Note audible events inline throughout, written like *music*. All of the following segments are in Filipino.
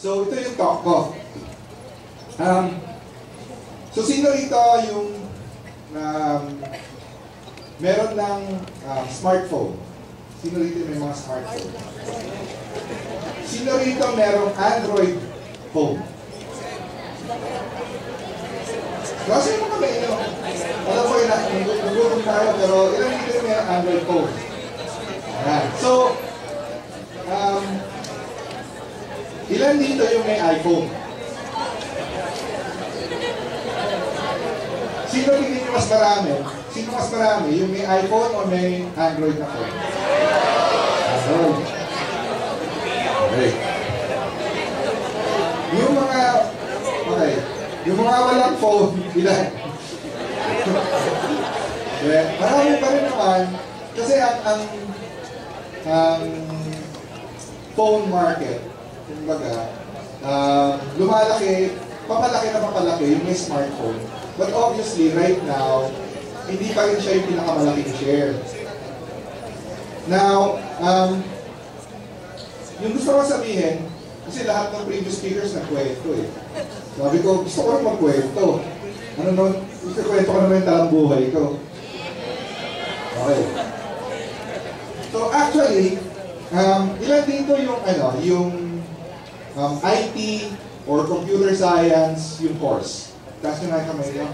So, ito yung talk ko. Um, so, sino rito yung um, meron ng um, smartphone? Sino rito may mga smartphone? Sino rito merong Android phone? Kasi mo kami, no? Alam ko yun, nagugutom tayo, pero ilan dito may Android phone? Ayan. So, um, ilan dito yung may iPhone? Sino tingin niyo mas marami? Sino mas marami? Yung may iPhone o may Android na phone? Android. Okay. Yung mga, okay, yung mga walang phone, *laughs* ilan? yeah, marami pa rin naman. Kasi ang, ang, ang phone market, kumbaga, uh, lumalaki, papalaki na papalaki yung may smartphone. But obviously, right now, hindi pa rin siya yung pinakamalaking share. Now, um, yung gusto ko sabihin, kasi lahat ng previous speakers nagkwento eh. Sabi ko, gusto ko rin magkwento. Ano nun? Gusto kwento ko naman yung talang buhay ko. Okay. So actually, um, ilan dito yung ano, yung um, IT or computer science yung course? Nyo na kamay nyo.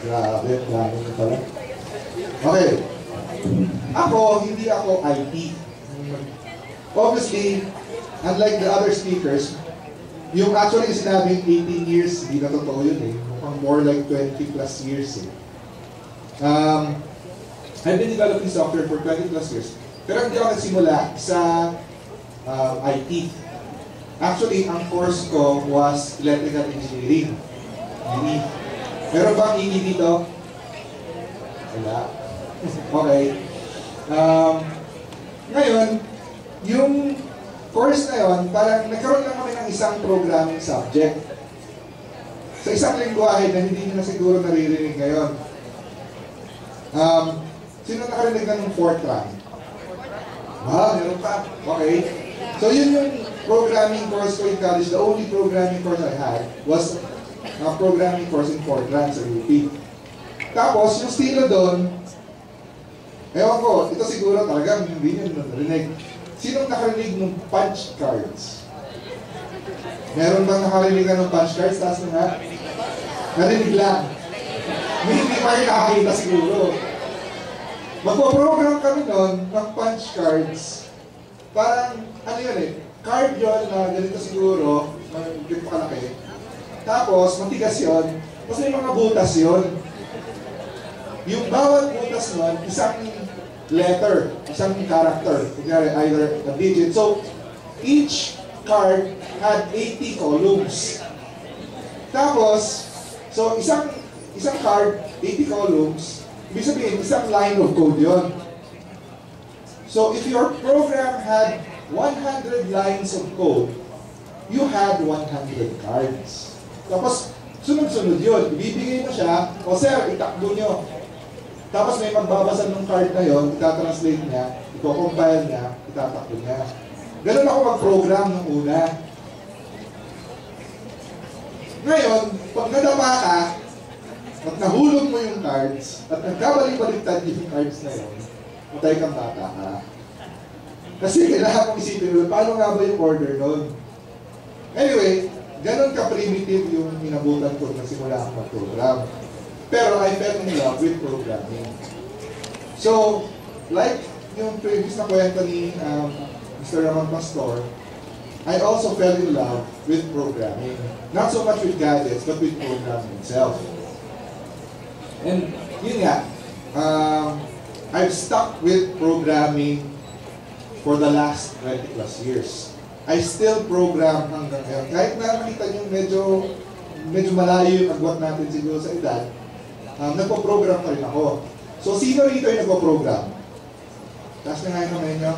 Grabe, dami nyo pala. Okay. Ako, hindi ako IT. Obviously, unlike the other speakers, yung actually sinabing 18 years, hindi na totoo yun eh. Mukhang more like 20 plus years eh. Um, I've been developing software for 20 plus years. Pero hindi ako nagsimula sa uh, IT. Actually, ang course ko was electrical engineering. EE. Meron bang EE dito? Wala. *laughs* okay. Um, ngayon, yung course na yon, parang nagkaroon lang kami ng isang programming subject. Sa isang lingwahe na hindi nyo na siguro naririnig ngayon. Um, sino nakarinig na ng Fortran? Ah, meron pa. Okay. So yun yung programming course ko in college. The only programming course I had was a programming course in Fortran sa UP. Tapos, yung estilo doon, ewan ko, ito siguro talagang hindi nyo narinig. Sinong nakarinig ng punch cards? Meron bang nakarinig ka ng punch cards? Taas na nga. Narinig lang. Hindi pa rin nakakita siguro. Magpo-program kami noon ng punch cards. Parang, ano yun eh, card yun na ganito siguro, ganito kalaki. Tapos, matigas yun. Tapos may mga butas yun. Yung bawat butas nun, isang letter, isang character, kunyari either a digit. So, each card had 80 columns. Tapos, so isang isang card, 80 columns, ibig sabihin, isang line of code yon. So, if your program had 100 lines of code, you had 100 cards. Tapos, sunod-sunod yun. Ibibigay mo siya, o sir, itakbo nyo. Tapos may magbabasa ng card na yon, itatranslate niya, ito-compile niya, itatakbo niya. Ganun ako mag-program nung una. Ngayon, pag nadama ka, at nahulog mo yung cards, at nagkabalik-baliktad yung cards na yun, matay kang bata ka. Kasi kailangan mong isipin, paano nga ba yung order nun? Anyway, ganun ka-primitive yung minabutan ko na simula ang mag-program. Pero I fell in love with programming. So, like yung previous na kwento ni um, Mr. Ramon Pastor, I also fell in love with programming. Not so much with gadgets, but with programming itself. And yun nga, um, I've stuck with programming for the last 20 plus years. I still program hanggang ngayon. Kahit na nakita nyo medyo, medyo malayo yung agwat natin siguro sa edad, um, nagpo-program pa rin ako. So, sino rito yung nagpo-program? Taas na nga yung kamay nyo.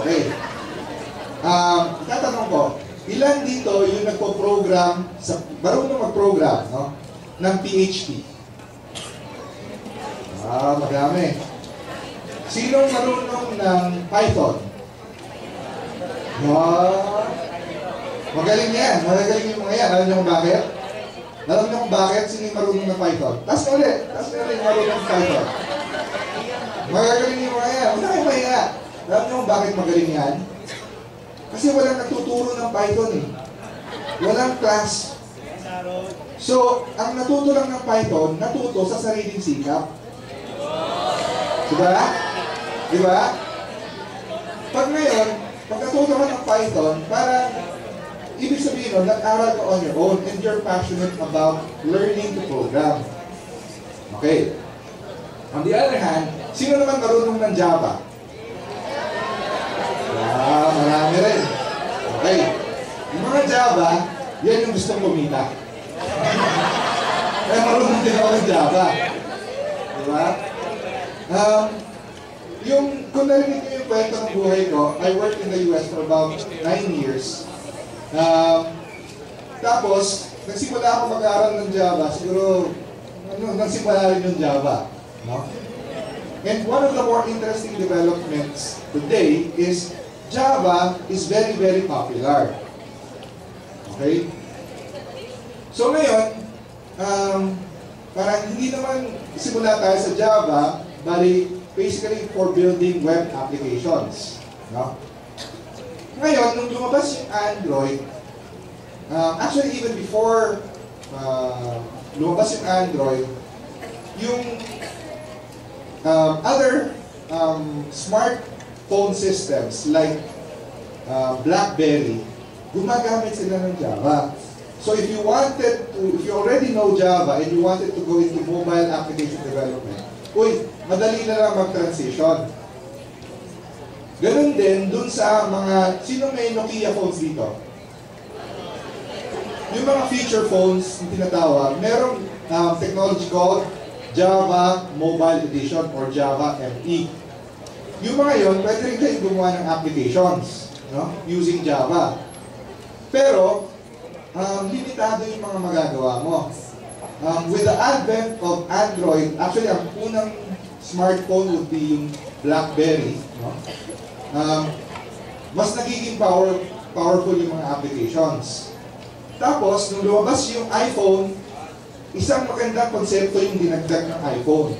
Okay. Um, tatanong ko, ilan dito yung nagpo-program, sa, marunong mag-program, no? ng PHP? Ah, madami. Sinong marunong ng Python? Ah, Magaling yan. Magaling yung mga yan. Alam niyo kung bakit? Alam niyo kung bakit? Sino yung marunong ng Python? Tapos na ulit. Tapos na ulit marunong ng Python. Magagaling yung mga yan. Na kayo mahiya. Alam niyo kung bakit magaling yan? Kasi walang nagtuturo ng Python eh. Walang class. So, ang natuto lang ng Python, natuto sa sariling sikap. Diba? Diba? Pag ngayon, pag natuto ka ng Python, parang ibig sabihin nun, nag-aral ka on your own and you're passionate about learning to program. Okay. On the other hand, sino naman marunong ng Java? Ah, marami rin. Okay. Yung mga Java, yan yung gustong kumita. *laughs* Kaya marunong din ako ng Java. Diba? Um, yung, kung narinig ko yung kwento ng buhay ko, I worked in the US for about 9 years. Um, tapos, nagsimula ako mag-aaral ng Java, siguro, ano, nagsimula rin yung Java. No? And one of the more interesting developments today is Java is very, very popular. Okay? So ngayon, um, parang hindi naman simula tayo sa Java, bali basically for building web applications. No? Ngayon, nung lumabas yung Android, um, actually even before uh, lumabas yung Android, yung um, other um, smartphone systems like uh, BlackBerry, gumagamit sila ng Java. So if you wanted to, if you already know Java and you wanted to go into mobile application development, uy, madali na lang mag-transition. Ganun din dun sa mga, sino may Nokia phones dito? Yung mga feature phones yung tinatawag, merong um, technology called Java Mobile Edition or Java ME. Yung mga yon, pwede rin kayo gumawa ng applications no? using Java. Pero, um, limitado yung mga magagawa mo. Um, with the advent of Android, actually, ang unang smartphone would be yung BlackBerry. No? Um, mas nagiging power, powerful yung mga applications. Tapos, nung lumabas yung iPhone, isang magandang konsepto yung dinagdag ng iPhone.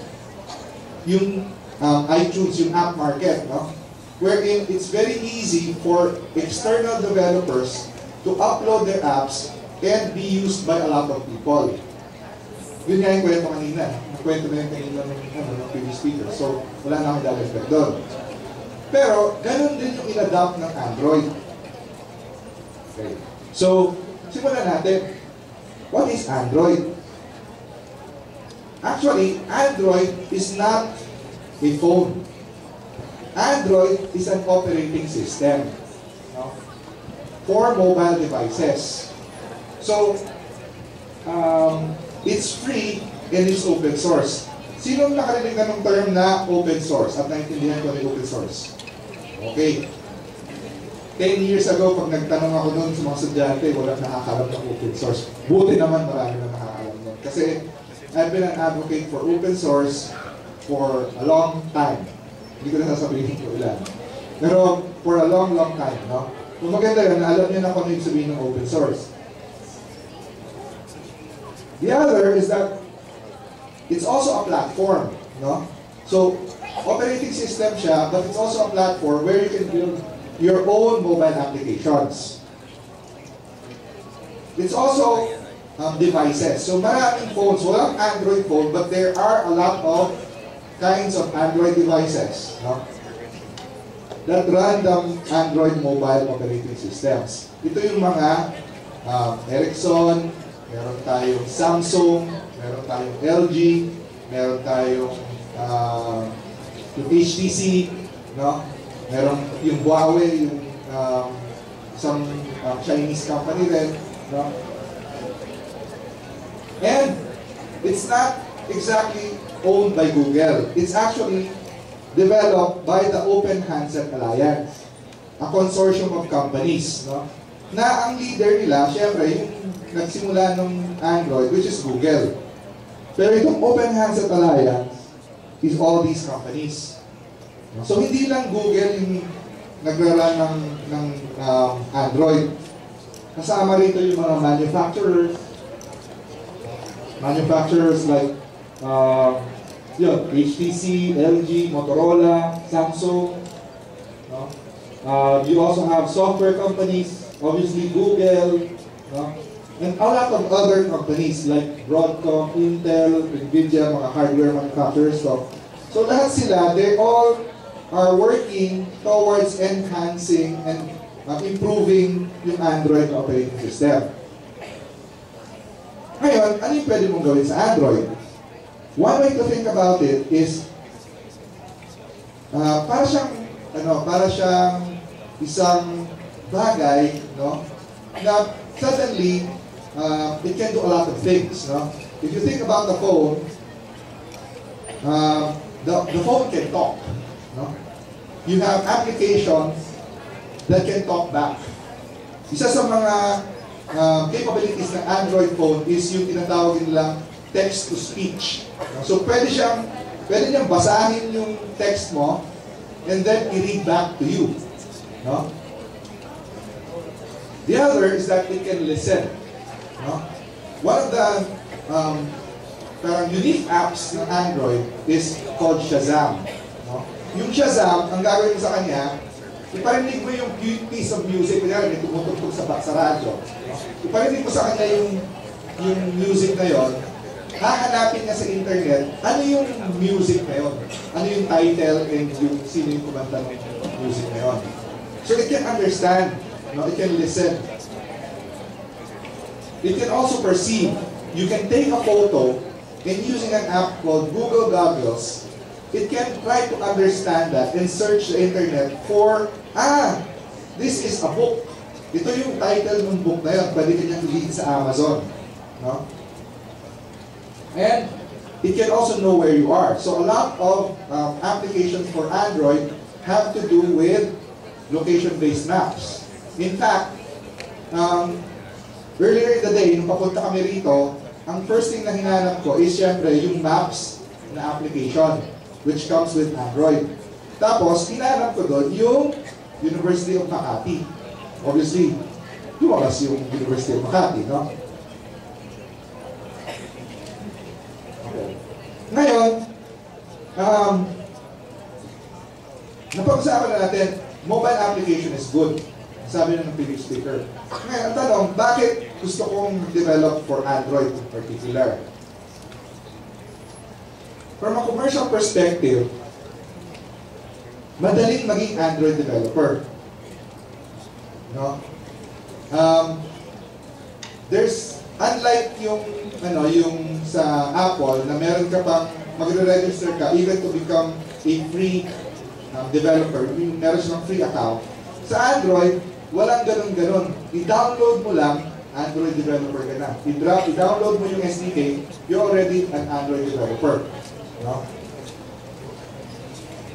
Yung um, iTunes, yung app market, no? Wherein it's very easy for external developers to upload their apps and be used by a lot of people. Yun nga yung kwento kanina. Kwento na yung kanina ng, ano, ng previous speaker. So, wala na akong dagdag doon. Pero, ganun din yung in-adapt ng Android. Okay. So, simulan natin. What is Android? Actually, Android is not a phone. Android is an operating system no? for mobile devices. So, um, it's free and it's open source. Sino nakarinig na ng term na open source at naintindihan ko ng open source? Okay. 10 years ago, pag nagtanong ako noon sa mga estudyante, walang nakakalam ng open source. Buti naman marami na nakakalam nun. Kasi I've been an advocate for open source for a long time. Hindi ko na sasabihin ko ilan. Pero for a long, long time, no? Kung maganda yun, alam niyo na kung ano yung sabihin ng open source. The other is that it's also a platform, no? So, operating system siya, but it's also a platform where you can build your own mobile applications. It's also um, devices. So maraming phones, walang Android phone, but there are a lot of kinds of Android devices no? that the Android mobile operating systems. Ito yung mga um, Ericsson, meron tayong Samsung, meron tayong LG, meron tayong uh, yung HTC, no? meron yung Huawei, yung um, some uh, Chinese company rin, no? And it's not exactly owned by Google. It's actually developed by the Open Handset Alliance, a consortium of companies, no? Na ang leader nila, syempre, yung nagsimula ng Android, which is Google. Pero itong Open Handset Alliance is all these companies. So hindi lang Google yung nagrara ng, ng um, Android. kasama rito yung mga manufacturers, manufacturers like uh, yun, HTC, LG, Motorola, Samsung. No? Uh, you also have software companies, obviously Google, no? and a lot of other companies like Broadcom, Intel, Nvidia, mga hardware manufacturers. So, so lahat sila, they all are working towards enhancing and uh, improving yung Android operating system. Ngayon, ano yung pwede mong gawin sa Android? One way to think about it is uh, para siyang ano, para siyang isang bagay, no? Na suddenly uh, it can do a lot of things, no? If you think about the phone, uh, the, the phone can talk, no? You have applications that can talk back. Isa sa mga uh, capabilities ng Android phone is yung tinatawag nilang text-to-speech. So pwede siyang, pwede niyang basahin yung text mo and then i-read back to you. No? The other is that it can listen. No? One of the um, parang unique apps ng Android is called Shazam. No? Yung Shazam, ang gagawin mo sa kanya, iparinig mo yung piece of music, kunyari may tumutugtog sa, sa radyo. No? Iparinig mo sa kanya yung, yung music na yon, hahanapin niya sa internet, ano yung music na yon? Ano yung title and yung sino yung kumanta ng music na yon? So it can understand, no? it can listen. It can also perceive. You can take a photo and using an app called Google Goggles, it can try to understand that and search the internet for, ah, this is a book. Ito yung title ng book na yun. Pwede kanyang i-read sa Amazon. No? And it can also know where you are. So a lot of um, applications for Android have to do with location-based maps. In fact, um, earlier in the day, nung papunta kami rito, ang first thing na hinanap ko is syempre yung maps na application which comes with Android. Tapos, hinanap ko doon yung University of Makati. Obviously, lumabas yung University of Makati, no? Ngayon, um, napag-usapan na natin, mobile application is good. Sabi ng previous speaker. Ngayon, ang tanong, bakit gusto kong develop for Android in particular? From a commercial perspective, madaling maging Android developer. No? Um, there's, unlike yung, ano, yung sa Apple, na meron ka pang, magre-register ka, even to become a free um, developer, meron silang free account. Sa Android, walang ganun-ganun. I-download mo lang, Android developer ka na. I-download mo yung SDK, you're already an Android developer. No?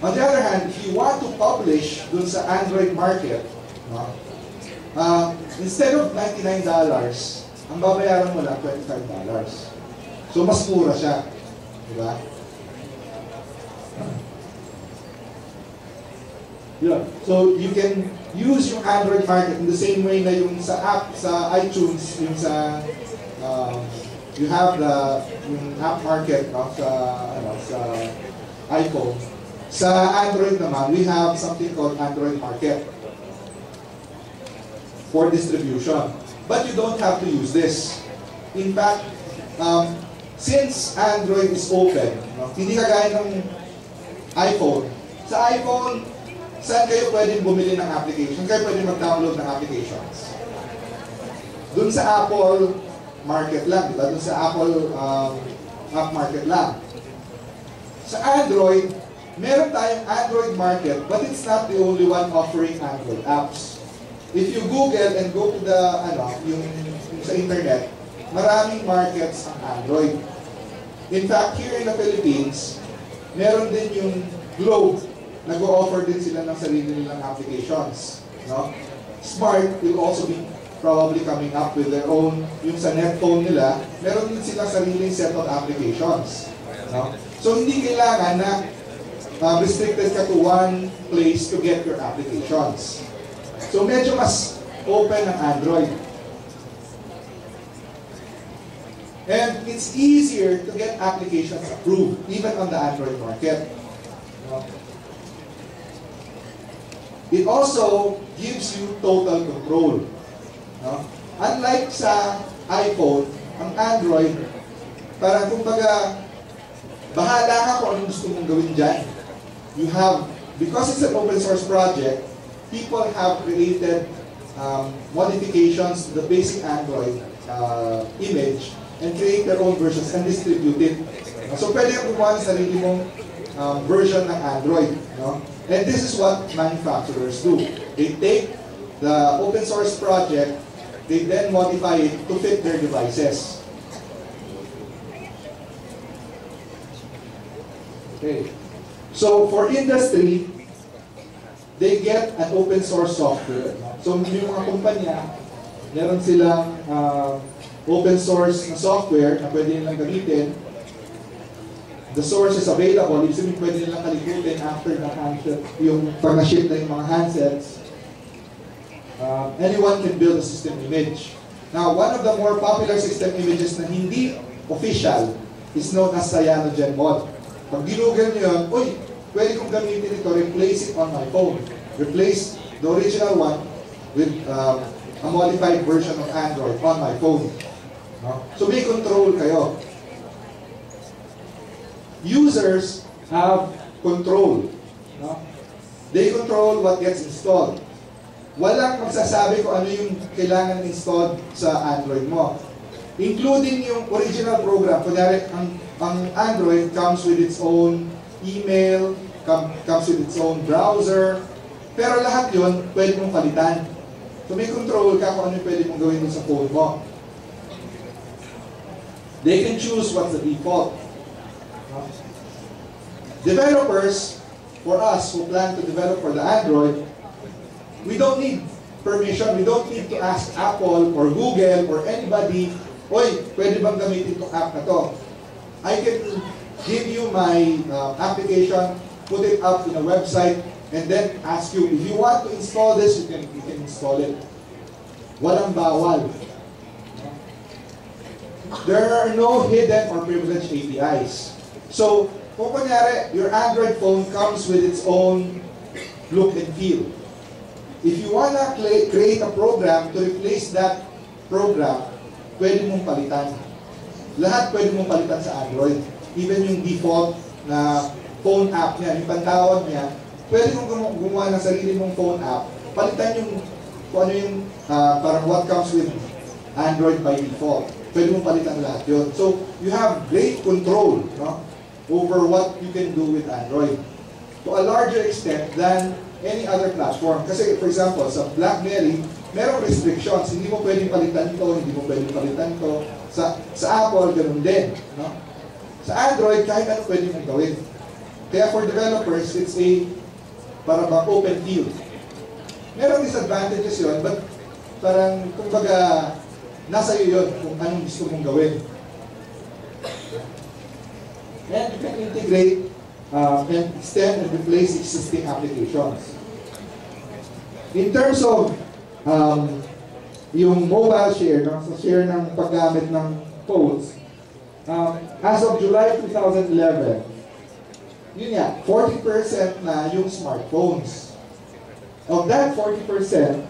On the other hand, if you want to publish dun sa Android market, no, uh, instead of $99, ang babayaran mo lang $25. So, mas mura siya. Diba? Yeah. So, you can use yung Android market in the same way na yung sa app, sa iTunes, yung sa, um, you have the yung app market no, sa, ano, sa iPhone. Sa Android naman, we have something called Android Market for distribution. But you don't have to use this. In fact, um, since Android is open, no, hindi kagaya ng iPhone. Sa iPhone, saan kayo pwedeng bumili ng application? Kayo pwedeng mag-download ng applications. Doon sa Apple market lang, di ba? Doon sa Apple um, app market lang. Sa Android, meron tayong Android market, but it's not the only one offering Android apps. If you Google and go to the, ano, yung, yung sa internet, maraming markets ang Android. In fact, here in the Philippines, meron din yung Globe, nag-o-offer din sila ng sarili nilang applications. No? Smart will also be probably coming up with their own, yung sa net phone nila, meron din sila sariling set of applications. No? So hindi kailangan na uh, restricted ka to one place to get your applications. So medyo mas open ang Android. And it's easier to get applications approved, even on the Android market. No? It also gives you total control. No? Unlike sa iPhone, ang Android, parang kumbaga, bahala ka kung anong gusto mong gawin dyan. You have, because it's an open source project, people have created um, modifications to the basic Android uh, image and create their own versions and distribute it. So pwede kang gumawa ng sarili mong um, version ng Android. No? And this is what manufacturers do. They take the open source project, they then modify it to fit their devices. Okay. So for industry, they get an open source software. So yung mga kumpanya, meron silang uh, open source na software na pwede nilang gamitin. The source is available, ibig sabihin pwede nilang kalikutin after na handset, yung pag na-ship na yung mga handsets. Uh, anyone can build a system image. Now, one of the more popular system images na hindi official is known as CyanogenMod. Pag ginugol nyo yun, uy, pwede kong gamitin ito, replace it on my phone. Replace the original one with um, a modified version of Android on my phone. No? So may control kayo. Users have control. No? They control what gets installed. Walang magsasabi kung ano yung kailangan installed sa Android mo. Including yung original program. Kunyari, ang, ang Android comes with its own email, com, comes with its own browser, pero lahat yun, pwede mong palitan. So may control ka kung ano yung pwede mong gawin sa phone mo. They can choose what's the default. Developers, for us who plan to develop for the Android, we don't need permission. We don't need to ask Apple or Google or anybody, Oy, pwede bang gamitin itong app na to? I can give you my uh, application, put it up in a website, and then ask you, if you want to install this, you can, you can install it. Walang bawal. There are no hidden or privileged APIs. So, kung kunyari, your Android phone comes with its own look and feel. If you wanna create a program to replace that program, pwede mong palitan. Lahat pwede mong palitan sa Android. Even yung default na phone app niya, yung pantawag niya, pwede mong gumawa ng sarili mong phone app, palitan yung kung ano yung uh, parang what comes with Android by default. Pwede mong palitan lahat yun. So, you have great control no, over what you can do with Android to a larger extent than any other platform. Kasi, for example, sa BlackBerry, merong restrictions. Hindi mo pwedeng palitan ito, hindi mo pwedeng palitan ito. Sa, sa Apple, ganun din. No? Sa Android, kahit ano pwede mong gawin. Kaya for developers, it's a para bang open field. Merong disadvantages yon but parang, kumbaga, nasa iyo yun kung anong gusto mong gawin. And you can integrate uh, and extend and replace existing applications. In terms of um, yung mobile share, no? so share ng paggamit ng phones, um, as of July 2011, yun nga, 40% na yung smartphones. Of that 40%,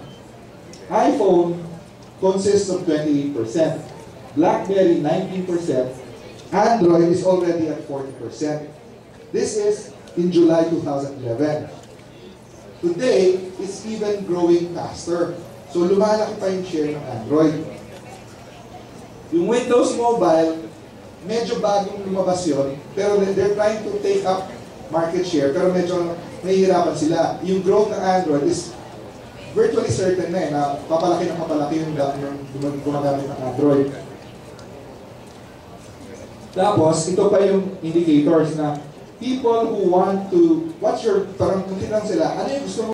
iPhone consists of 28%, BlackBerry 19%, Android is already at 40%. This is in July 2011. Today, it's even growing faster. So lumalaki pa yung share ng Android. Yung Windows Mobile, medyo bagong lumabas yun, pero they're trying to take up market share, pero medyo nahihirapan sila. Yung growth ng Android is virtually certain na eh, na papalaki ng papalaki yung, yung gumagamit ng Android. Tapos, ito pa yung indicators na people who want to, what's your, parang kung tinanong sila, ano yung gusto mo